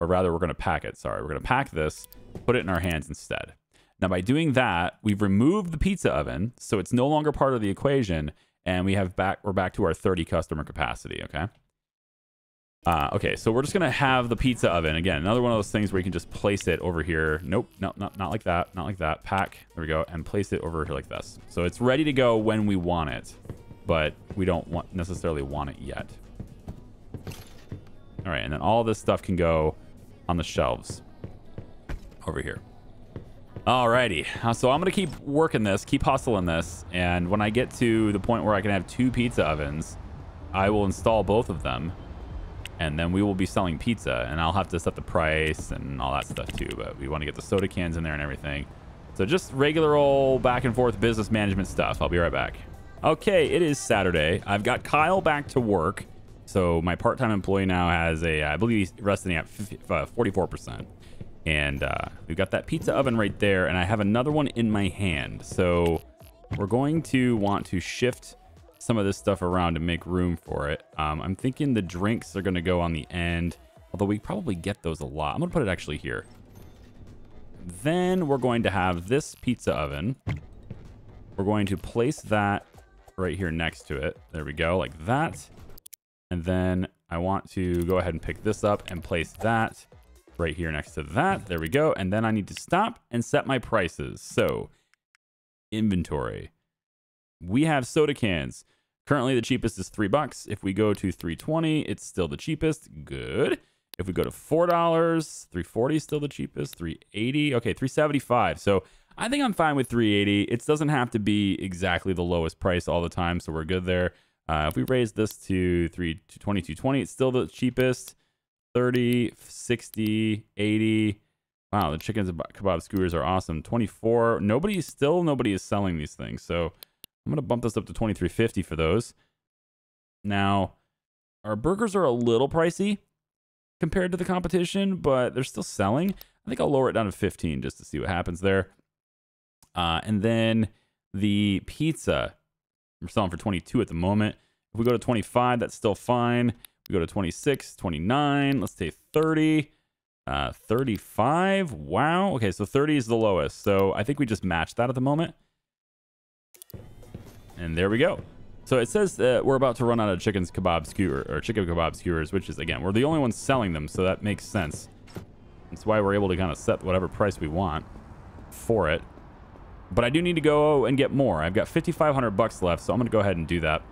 Or rather, we're going to pack it. Sorry, we're going to pack this, put it in our hands instead. Now, by doing that, we've removed the pizza oven, so it's no longer part of the equation, and we have back we're back to our 30 customer capacity, okay? Uh, okay, so we're just gonna have the pizza oven again. Another one of those things where you can just place it over here. Nope, no, not not like that, not like that. Pack, there we go, and place it over here like this. So it's ready to go when we want it, but we don't want necessarily want it yet. All right, and then all this stuff can go on the shelves over here. Alrighty, uh, so I'm gonna keep working this, keep hustling this, and when I get to the point where I can have two pizza ovens, I will install both of them and then we will be selling pizza and I'll have to set the price and all that stuff too but we want to get the soda cans in there and everything. So just regular old back and forth business management stuff. I'll be right back. Okay it is Saturday. I've got Kyle back to work so my part-time employee now has a I believe he's resting at 44% uh, and uh, we've got that pizza oven right there and I have another one in my hand so we're going to want to shift some of this stuff around to make room for it. Um, I'm thinking the drinks are going to go on the end, although we probably get those a lot. I'm going to put it actually here. Then we're going to have this pizza oven. We're going to place that right here next to it. There we go, like that. And then I want to go ahead and pick this up and place that right here next to that. There we go. And then I need to stop and set my prices. So inventory. We have soda cans. Currently, the cheapest is three bucks. If we go to 320, it's still the cheapest. Good. If we go to four dollars, 340 is still the cheapest. 380. Okay, 375. So I think I'm fine with 380. It doesn't have to be exactly the lowest price all the time, so we're good there. Uh, if we raise this to 3 to 2220, it's still the cheapest. 30, 60, 80. Wow, the chickens kebab skewers are awesome. 24. Nobody, still nobody is selling these things. So I'm going to bump this up to 2350 for those. Now, our burgers are a little pricey compared to the competition, but they're still selling. I think I'll lower it down to 15 just to see what happens there. Uh, and then the pizza, we're selling for 22 at the moment. If we go to 25, that's still fine. We go to 26, 29. Let's say 30. Uh, 35. Wow. Okay, so 30 is the lowest. So I think we just matched that at the moment. And there we go. So it says that we're about to run out of chicken's kebab skewer or chicken kebab skewers, which is again, we're the only ones selling them, so that makes sense. That's why we're able to kind of set whatever price we want for it. But I do need to go and get more. I've got 5,500 bucks left, so I'm going to go ahead and do that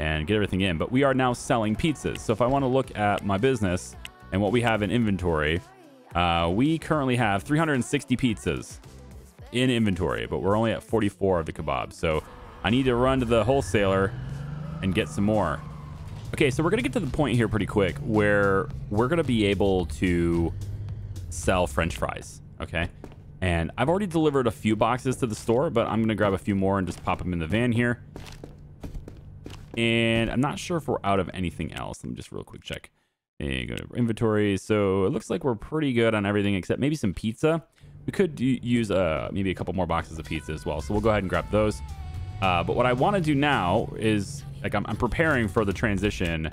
and get everything in. But we are now selling pizzas. So if I want to look at my business and what we have in inventory, uh, we currently have 360 pizzas in inventory, but we're only at 44 of the kebabs. So I need to run to the wholesaler and get some more. Okay, so we're going to get to the point here pretty quick where we're going to be able to sell french fries, okay? And I've already delivered a few boxes to the store, but I'm going to grab a few more and just pop them in the van here. And I'm not sure if we're out of anything else. Let me just real quick check. And go to inventory. So it looks like we're pretty good on everything except maybe some pizza. We could use uh, maybe a couple more boxes of pizza as well. So we'll go ahead and grab those. Uh, but what I want to do now is like I'm, I'm preparing for the transition.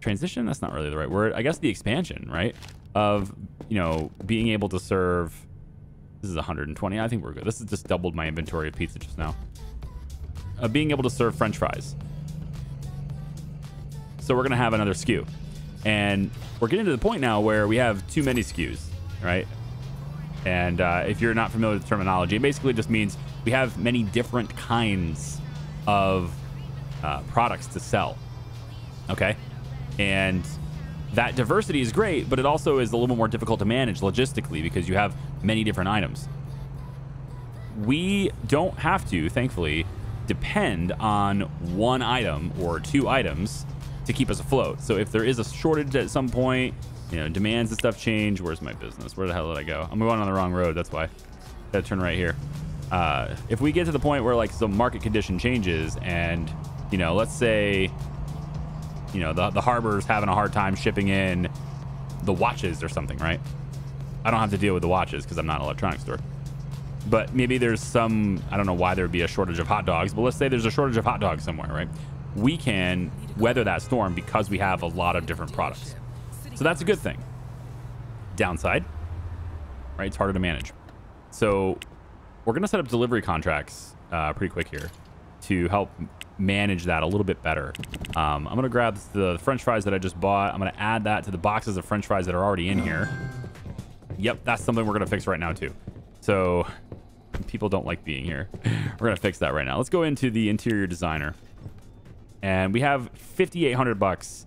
Transition? That's not really the right word. I guess the expansion, right? Of, you know, being able to serve this is 120. I think we're good. This has just doubled my inventory of pizza just now. Being able to serve french fries. So we're going to have another SKU. And we're getting to the point now where we have too many SKUs, right? And uh, if you're not familiar with the terminology, it basically just means we have many different kinds of uh, products to sell. Okay. And that diversity is great, but it also is a little more difficult to manage logistically because you have many different items. We don't have to, thankfully, depend on one item or two items to keep us afloat. So if there is a shortage at some point, you know, demands and stuff change. Where's my business? Where the hell did I go? I'm going on the wrong road. That's why. Gotta turn right here. Uh, if we get to the point where like some market condition changes and, you know, let's say you know, the, the harbor's having a hard time shipping in the watches or something, right? I don't have to deal with the watches because I'm not an electronics store. But maybe there's some, I don't know why there would be a shortage of hot dogs, but let's say there's a shortage of hot dogs somewhere, right? We can weather that storm because we have a lot of different products. So that's a good thing. Downside, right? It's harder to manage. So we're going to set up delivery contracts uh, pretty quick here to help manage that a little bit better. Um, I'm going to grab the french fries that I just bought. I'm going to add that to the boxes of french fries that are already in here. Yep, that's something we're going to fix right now too. So people don't like being here. we're going to fix that right now. Let's go into the interior designer. And we have 5,800 bucks.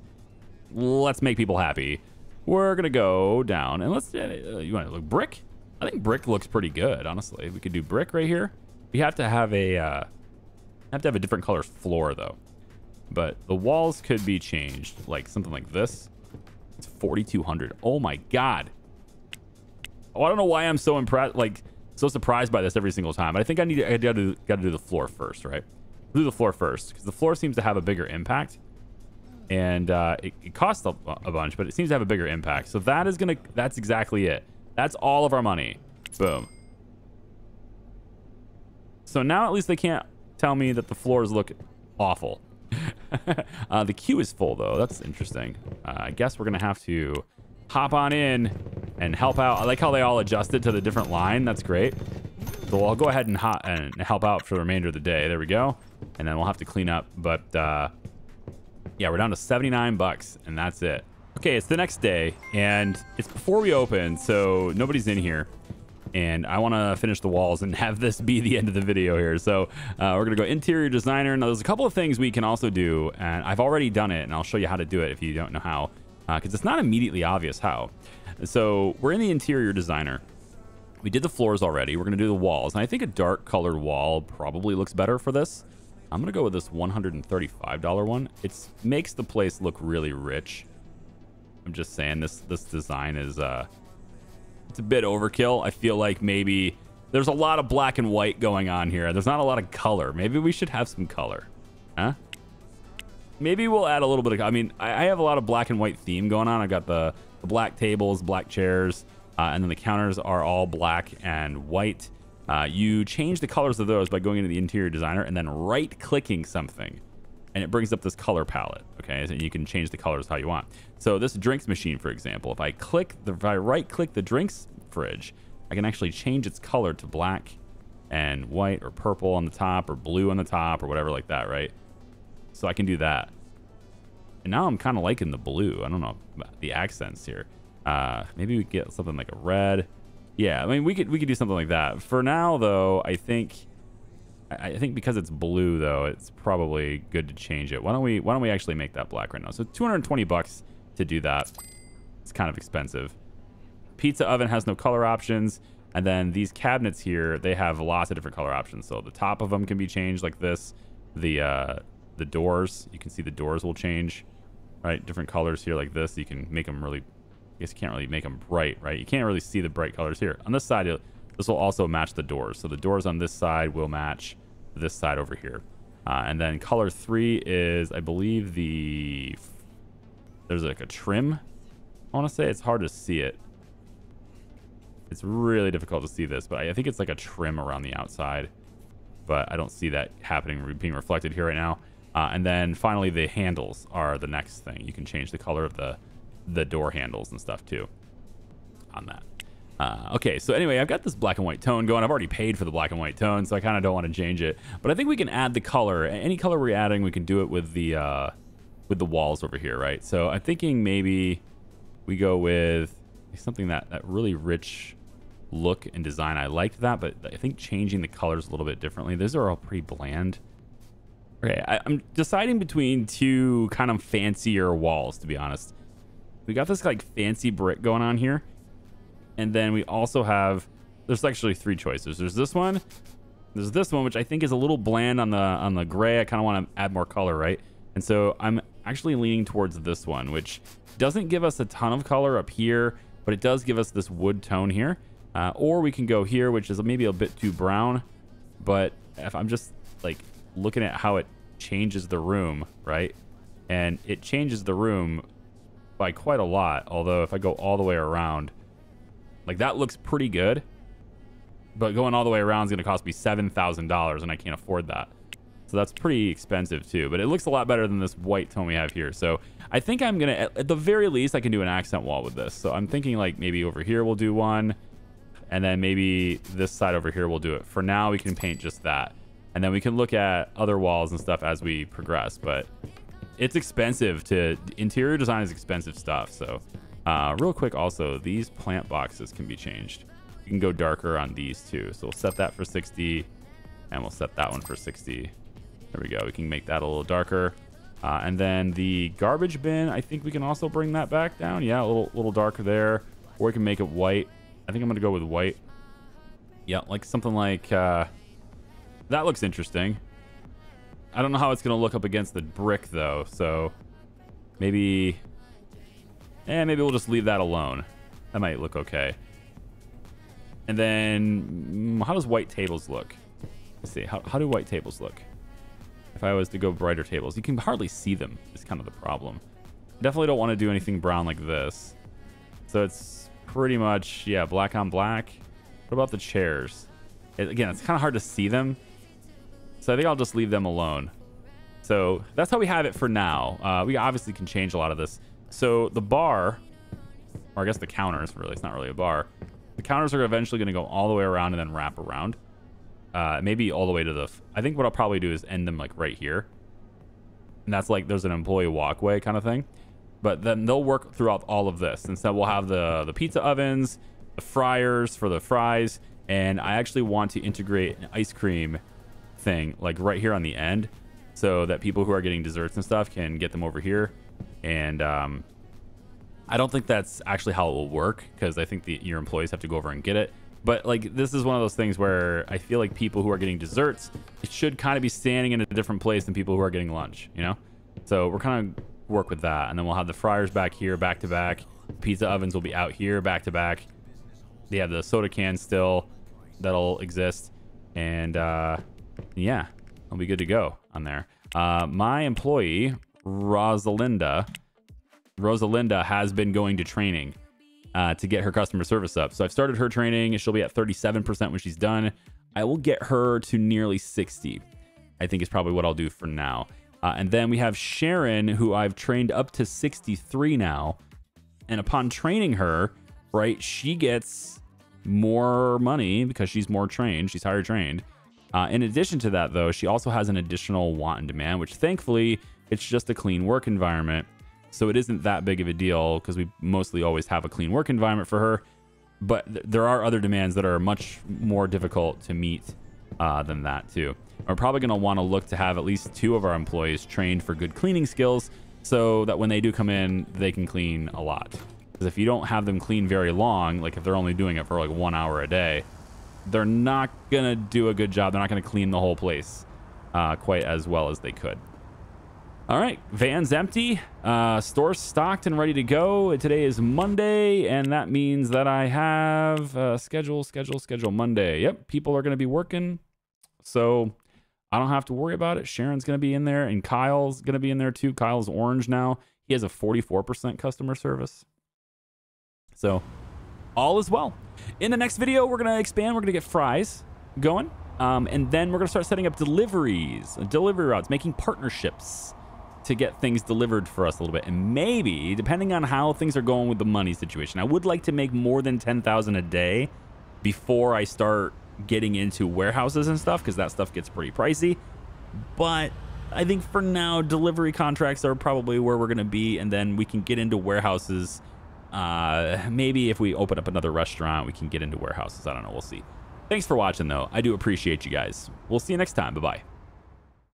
Let's make people happy. We're to go down and let's, uh, you want to look brick? I think brick looks pretty good, honestly. We could do brick right here. We have to have a, uh, have to have a different color floor though. But the walls could be changed, like something like this. It's 4,200. Oh my god. Oh, I don't know why I'm so impressed, like so surprised by this every single time. I think I need to, I gotta gotta do the floor first, right? Do the floor first because the floor seems to have a bigger impact, and uh, it, it costs a, a bunch, but it seems to have a bigger impact. So that is gonna, that's exactly it. That's all of our money. Boom. So now at least they can't tell me that the floors look awful. uh, the queue is full, though. That's interesting. Uh, I guess we're going to have to hop on in and help out. I like how they all adjusted to the different line. That's great. So I'll go ahead and, and help out for the remainder of the day. There we go. And then we'll have to clean up. But uh, yeah, we're down to 79 bucks, and that's it. Okay, it's the next day, and it's before we open, so nobody's in here. And I want to finish the walls and have this be the end of the video here. So uh, we're going to go interior designer. Now, there's a couple of things we can also do, and I've already done it, and I'll show you how to do it if you don't know how, because uh, it's not immediately obvious how. So we're in the interior designer. We did the floors already. We're going to do the walls, and I think a dark colored wall probably looks better for this. I'm going to go with this $135 one. It makes the place look really rich. I'm just saying this this design is uh it's a bit overkill. I feel like maybe there's a lot of black and white going on here. There's not a lot of color. Maybe we should have some color. Huh? Maybe we'll add a little bit of... I mean, I, I have a lot of black and white theme going on. I've got the, the black tables, black chairs, uh, and then the counters are all black and white. Uh, you change the colors of those by going into the interior designer and then right-clicking something and it brings up this color palette. Okay, and you can change the colors how you want. So this drinks machine, for example, if I click the, if I right click the drinks fridge, I can actually change its color to black and white or purple on the top or blue on the top or whatever like that, right? So I can do that. And now I'm kind of liking the blue. I don't know the accents here. Uh, maybe we get something like a red. Yeah, I mean we could we could do something like that. For now though, I think I think because it's blue though, it's probably good to change it. Why don't we why don't we actually make that black right now? So 220 bucks to do that. It's kind of expensive. Pizza oven has no color options. And then these cabinets here, they have lots of different color options. So the top of them can be changed like this. The uh, the doors, you can see the doors will change, right? Different colors here like this. You can make them really, I guess you can't really make them bright, right? You can't really see the bright colors here. On this side, this will also match the doors. So the doors on this side will match this side over here. Uh, and then color three is, I believe, the... There's like a trim. I want to say it's hard to see it. It's really difficult to see this, but I think it's like a trim around the outside. But I don't see that happening, being reflected here right now. Uh, and then finally, the handles are the next thing. You can change the color of the, the door handles and stuff too on that. Uh, okay, so anyway, I've got this black and white tone going. I've already paid for the black and white tone, so I kind of don't want to change it. But I think we can add the color. Any color we're adding, we can do it with the uh, with the walls over here, right? So I'm thinking maybe we go with something that, that really rich look and design. I liked that, but I think changing the colors a little bit differently. Those are all pretty bland. Okay, I, I'm deciding between two kind of fancier walls, to be honest. We got this like fancy brick going on here. And then we also have, there's actually three choices. There's this one, there's this one, which I think is a little bland on the on the gray. I kind of want to add more color, right? And so I'm actually leaning towards this one, which doesn't give us a ton of color up here, but it does give us this wood tone here. Uh, or we can go here, which is maybe a bit too brown. But if I'm just like looking at how it changes the room, right? And it changes the room by quite a lot. Although if I go all the way around, like that looks pretty good. But going all the way around is going to cost me $7,000 and I can't afford that. So that's pretty expensive too. But it looks a lot better than this white tone we have here. So I think I'm going to, at the very least, I can do an accent wall with this. So I'm thinking like maybe over here we'll do one. And then maybe this side over here we'll do it. For now, we can paint just that. And then we can look at other walls and stuff as we progress. But it's expensive to, interior design is expensive stuff. So uh, real quick also, these plant boxes can be changed. You can go darker on these too. So we'll set that for 60 and we'll set that one for 60. There we go. We can make that a little darker. Uh, and then the garbage bin, I think we can also bring that back down. Yeah, a little, little darker there. Or we can make it white. I think I'm going to go with white. Yeah, like something like... Uh, that looks interesting. I don't know how it's going to look up against the brick, though. So maybe eh, maybe we'll just leave that alone. That might look okay. And then, mm, how does white tables look? Let's see. How, how do white tables look? If I was to go brighter tables, you can hardly see them. Is kind of the problem. Definitely don't want to do anything brown like this. So it's pretty much, yeah, black on black. What about the chairs? It, again, it's kind of hard to see them. So I think I'll just leave them alone. So that's how we have it for now. Uh, we obviously can change a lot of this. So the bar, or I guess the counters, really, it's not really a bar. The counters are eventually going to go all the way around and then wrap around. Uh, maybe all the way to the... I think what I'll probably do is end them like right here. And that's like there's an employee walkway kind of thing. but then they'll work throughout all of this. Instead, we'll have the the pizza ovens, the fryers for the fries, and I actually want to integrate an ice cream thing like right here on the end, so that people who are getting desserts and stuff can get them over here. And um, I don't think that's actually how it will work because I think the, your employees have to go over and get it. But like this is one of those things where I feel like people who are getting desserts, it should kind of be standing in a different place than people who are getting lunch, you know? So we're kind of work with that. And then we'll have the fryers back here, back to back. Pizza ovens will be out here, back to back. They have the soda cans still that'll exist. And uh, yeah, I'll be good to go on there. Uh, my employee, Rosalinda, Rosalinda has been going to training uh, to get her customer service up. So I've started her training. And she'll be at 37% when she's done. I will get her to nearly 60. I think is probably what I'll do for now. Uh, and then we have Sharon, who I've trained up to 63 now. And upon training her, right, she gets more money because she's more trained. She's higher trained. Uh, in addition to that, though, she also has an additional want and demand, which thankfully it's just a clean work environment. So it isn't that big of a deal because we mostly always have a clean work environment for her. But th there are other demands that are much more difficult to meet uh, than that, too. We're probably going to want to look to have at least two of our employees trained for good cleaning skills so that when they do come in, they can clean a lot. Because if you don't have them clean very long, like if they're only doing it for like one hour a day, they're not going to do a good job. They're not going to clean the whole place uh, quite as well as they could. All right, van's empty. Uh, store's stocked and ready to go. Today is Monday, and that means that I have uh, schedule, schedule, schedule Monday. Yep, people are going to be working. So I don't have to worry about it. Sharon's going to be in there, and Kyle's going to be in there too. Kyle's orange now. He has a 44% customer service. So all is well. In the next video, we're going to expand. We're going to get fries going. Um, and then we're going to start setting up deliveries, delivery routes, making partnerships to get things delivered for us a little bit. And maybe, depending on how things are going with the money situation, I would like to make more than 10,000 a day before I start getting into warehouses and stuff because that stuff gets pretty pricey. But I think for now, delivery contracts are probably where we're going to be. And then we can get into warehouses. Uh, maybe if we open up another restaurant, we can get into warehouses. I don't know. We'll see. Thanks for watching, though. I do appreciate you guys. We'll see you next time. Bye-bye.